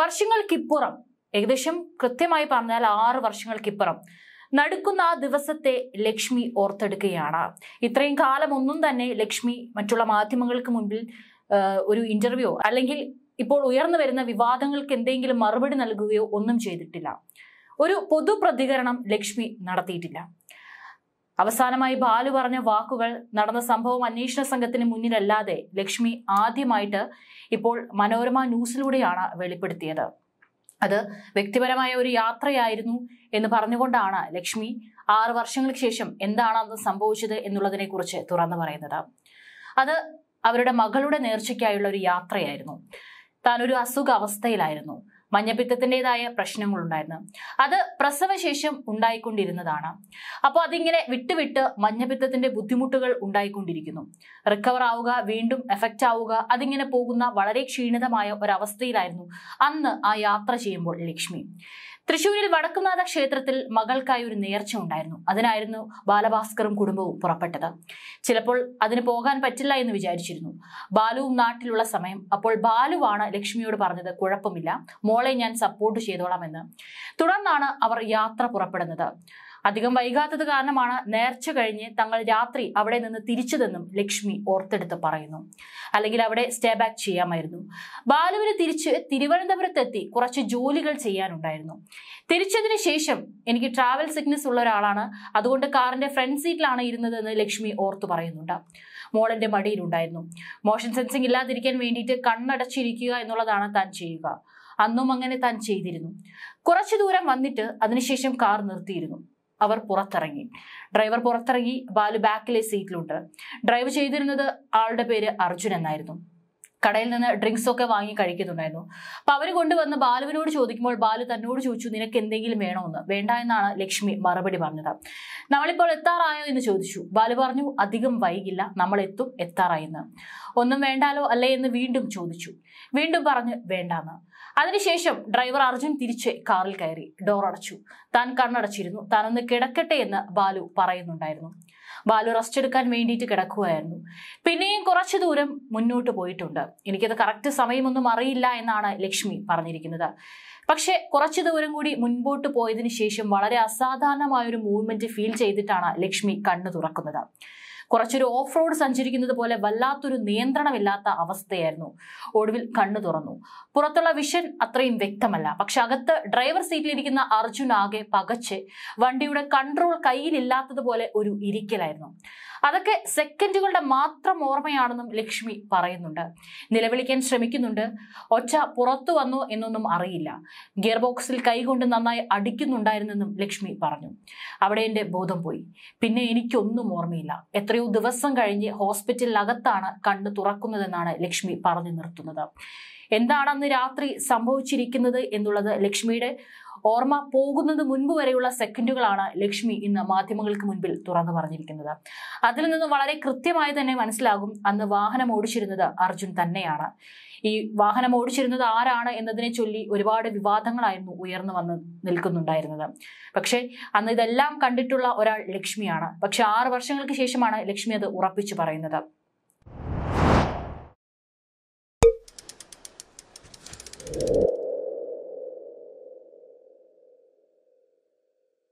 വർഷങ്ങൾക്കിപ്പുറം ഏകദേശം കൃത്യമായി പറഞ്ഞാൽ ആറ് വർഷങ്ങൾക്കിപ്പുറം നടക്കുന്ന ആ ദിവസത്തെ ലക്ഷ്മി ഓർത്തെടുക്കുകയാണ്. ഇത്രയും കാലം ഒന്നും തന്നെ ലക്ഷ്മി മറ്റുള്ള മാധ്യമങ്ങൾക്ക് മുൻപിൽ ഒരു ഇന്റർവ്യൂ അല്ലെങ്കിൽ ഇപ്പോൾ ഉയർന്നു വരുന്ന വിവാദങ്ങൾക്ക് എന്തെങ്കിലും മറുപടി നൽകുകയോ ഒന്നും ചെയ്തിട്ടില്ല. ഒരു പൊതു പ്രതികരണം ലക്ഷ്മി നടത്തിയിട്ടില്ല. അവസാനമായി ബാലു പറഞ്ഞ വാക്കുകൾ നടന്ന സംഭവം അന്വേഷണ സംഘത്തിന് മുന്നിലല്ലാതെ ലക്ഷ്മി ആദ്യമായിട്ട് ഇപ്പോൾ മനോരമ ന്യൂസിലൂടെയാണ് വെളിപ്പെടുത്തിയത്. അത് വ്യക്തിപരമായ ഒരു യാത്രയായിരുന്നു എന്ന് പറഞ്ഞുകൊണ്ടാണ് ലക്ഷ്മി ആറ് വർഷങ്ങൾക്ക് ശേഷം എന്താണ് അന്ന് സംഭവിച്ചത് എന്നുള്ളതിനെ കുറിച്ച് തുറന്നു പറയുന്നത്. അത് അവരുടെ മകളുടെ നേർച്ചയ്ക്കായുള്ള ഒരു യാത്രയായിരുന്നു. താൻ ഒരു അസുഖ അവസ്ഥയിലായിരുന്നു മഞ്ഞപ്പിത്തത്തിന്റെതായ പ്രശ്നങ്ങളുണ്ടായിരുന്നു. അത് പ്രസവശേഷം ഉണ്ടായിക്കൊണ്ടിരുന്നതാണ്. അപ്പോൾ അതിങ്ങനെ വിട്ടുവിട്ട് മഞ്ഞപ്പിത്തത്തിന്റെ ബുദ്ധിമുട്ടുകൾ ഉണ്ടായിക്കൊണ്ടിരിക്കുന്നു. റിക്കവർ ആവുക വീണ്ടും എഫക്റ്റ് ആവുക അതിങ്ങനെ പോകുന്ന വളരെ ക്ഷീണിതമായ ഒരവസ്ഥയിലായിരുന്നു അന്ന് ആ യാത്ര ചെയ്യുമ്പോൾ ലക്ഷ്മി. തൃശൂരിൽ വടക്കുനാഥ ക്ഷേത്രത്തിൽ മകൾക്കായി ഒരു നേർച്ച ഉണ്ടായിരുന്നു. അതിനായിരുന്നു ബാലഭാസ്കറും കുടുംബവും പുറപ്പെട്ടത്. ചിലപ്പോൾ അതിന് പോകാൻ പറ്റില്ല എന്ന് വിചാരിച്ചിരുന്നു. ബാലുവും നാട്ടിലുള്ള സമയം. അപ്പോൾ ബാലുവാണ് ലക്ഷ്മിയോട് പറഞ്ഞത് കുഴപ്പമില്ല. മോളെ ഞാൻ സപ്പോർട്ട് ചെയ്തോളാം എന്ന്. തുടർന്നാണ് അവർ യാത്ര പുറപ്പെടുന്നത്. അധികം വൈകാത്തത് കാരണമാണ് നേർച്ച കഴിഞ്ഞ് തങ്ങൾ രാത്രി അവിടെ നിന്ന് തിരിച്ചതെന്നും ലക്ഷ്മി ഓർത്തെടുത്ത് പറയുന്നു. അല്ലെങ്കിൽ അവിടെ സ്റ്റേ ബാക്ക് ചെയ്യാമായിരുന്നു. ബാലുവിന് തിരിച്ച് തിരുവനന്തപുരത്തെത്തി കുറച്ച് ജോലികൾ ചെയ്യാനുണ്ടായിരുന്നു. തിരിച്ചതിന് ശേഷം എനിക്ക് ട്രാവൽ സിക്നസ് ഉള്ള ഒരാളാണ്. അതുകൊണ്ട് കാറിന്റെ ഫ്രണ്ട് സീറ്റിലാണ് ഇരുന്നതെന്ന് ലക്ഷ്മി ഓർത്തു പറയുന്നുണ്ട്. മോളന്റെ മടിയിലുണ്ടായിരുന്നു മോഷൻ സെൻസിങ് ഇല്ലാതിരിക്കാൻ വേണ്ടിയിട്ട് കണ്ണടച്ചിരിക്കുക എന്നുള്ളതാണ് താൻ ചെയ്യുക. അന്നും അങ്ങനെ താൻ ചെയ്തിരുന്നു. കുറച്ചു ദൂരം വന്നിട്ട് അതിനുശേഷം കാർ നിർത്തിയിരുന്നു. അവർ പുറത്തിറങ്ങി. ഡ്രൈവർ പുറത്തിറങ്ങി ബാലു ബാക്കിലെ സീറ്റിലുണ്ട് ഡ്രൈവ് ചെയ്തിരുന്നത് ആളുടെ പേര് അർജുൻ എന്നായിരുന്നു. കടയിൽ നിന്ന് ഡ്രിങ്ക്സ് ഒക്കെ വാങ്ങി കഴിക്കുന്നുണ്ടായിരുന്നു. അപ്പൊ അവർ കൊണ്ടുവന്ന് ബാലുവിനോട് ചോദിക്കുമ്പോൾ ബാലു തന്നോട് ചോദിച്ചു നിനക്ക് എന്തെങ്കിലും വേണോന്ന്? വേണ്ട എന്നാണ് ലക്ഷ്മി മറുപടി പറഞ്ഞത്. നമ്മളിപ്പോൾ എത്താറായോ? എന്ന് ചോദിച്ചു. ബാലു പറഞ്ഞു അധികം വൈകില്ല നമ്മൾ എത്തും എത്താറായെന്ന് ഒന്നും വേണ്ടാലോ അല്ലേ? എന്ന് വീണ്ടും ചോദിച്ചു. വീണ്ടും പറഞ്ഞ് വേണ്ടാന്ന്. അതിനുശേഷം ഡ്രൈവർ അർജുൻ തിരിച്ച് കാറിൽ കയറി. ഡോർ അടച്ചു. താൻ കണ്ണടച്ചിരുന്നു. താനൊന്ന് കിടക്കട്ടെ എന്ന് ബാലു പറയുന്നുണ്ടായിരുന്നു. ബാലു റെസ്റ്റ് എടുക്കാൻ വേണ്ടിയിട്ട് കിടക്കുകയായിരുന്നു പിന്നെയും കുറച്ചു ദൂരം മുന്നോട്ട് പോയിട്ടുണ്ട്. എനിക്കത് കറക്റ്റ് സമയമൊന്നും അറിയില്ല എന്നാണ് ലക്ഷ്മി പറഞ്ഞിരിക്കുന്നത്. പക്ഷെ കുറച്ചു ദൂരം കൂടി മുൻപോട്ട് പോയതിനു ശേഷം വളരെ അസാധാരണമായ ഒരു മൂവ്മെന്റ് ഫീൽ ചെയ്തിട്ടാണ് ലക്ഷ്മി കണ്ണു തുറക്കുന്നത്. കുറച്ചൊരു ഓഫ് റോഡ് സഞ്ചരിക്കുന്നത് പോലെ വല്ലാത്തൊരു നിയന്ത്രണമില്ലാത്ത അവസ്ഥയായിരുന്നു. ഒടുവിൽ കണ്ണു തുറന്നു. പുറത്തുള്ള വിഷൻ അത്രയും വ്യക്തമല്ല. പക്ഷെ അകത്ത് ഡ്രൈവർ സീറ്റിലിരിക്കുന്ന അർജുൻ ആകെ പകച്ച് വണ്ടിയുടെ കൺട്രോൾ കയ്യിലില്ലാത്തതുപോലെ ഒരു ഇരിക്കലായിരുന്നു. അതൊക്കെ സെക്കൻഡുകളുടെ മാത്രം ഓർമ്മയാണെന്നും ലക്ഷ്മി പറയുന്നുണ്ട്. നിലവിളിക്കാൻ ശ്രമിക്കുന്നുണ്ട്. ഒച്ച പുറത്തു വന്നു എന്നൊന്നും അറിയില്ല. ഗിയർ ബോക്സിൽ കൈകൊണ്ട് നന്നായി അടിക്കുന്നുണ്ടായിരുന്നെന്നും ലക്ഷ്മി പറഞ്ഞു. അവിടെ എന്റെ ബോധം പോയി. പിന്നെ എനിക്കൊന്നും ഓർമ്മയില്ല. എത്രയോ ദിവസം കഴിഞ്ഞ് ഹോസ്പിറ്റലിനകത്താണ് കണ്ണ് തുറക്കുന്നതെന്നാണ് ലക്ഷ്മി പറഞ്ഞു നിർത്തുന്നത്. എന്താണ് അന്ന് രാത്രി സംഭവിച്ചിരിക്കുന്നത് എന്നുള്ളത് ലക്ഷ്മിയുടെ ഓർമ്മ പോകുന്നത് മുൻപ് വരെയുള്ള സെക്കൻഡുകളാണ് ലക്ഷ്മി ഇന്ന് മാധ്യമങ്ങൾക്ക് മുൻപിൽ തുറന്നു പറഞ്ഞിരിക്കുന്നത്. അതിൽ നിന്നും വളരെ കൃത്യമായി തന്നെ മനസ്സിലാകും അന്ന് വാഹനം ഓടിച്ചിരുന്നത് അർജുൻ തന്നെയാണ്. ഈ വാഹനം ഓടിച്ചിരുന്നത് ആരാണ് എന്നതിനെ ചൊല്ലി ഒരുപാട് വിവാദങ്ങളായിരുന്നു ഉയർന്നു വന്ന് നിൽക്കുന്നുണ്ടായിരുന്നത്. പക്ഷേ അന്ന് ഇതെല്ലാം കണ്ടിട്ടുള്ള ഒരാൾ ലക്ഷ്മിയാണ്. പക്ഷെ ആറ് വർഷങ്ങൾക്ക് ശേഷമാണ് ലക്ഷ്മി അത് ഉറപ്പിച്ചു പറയുന്നത്.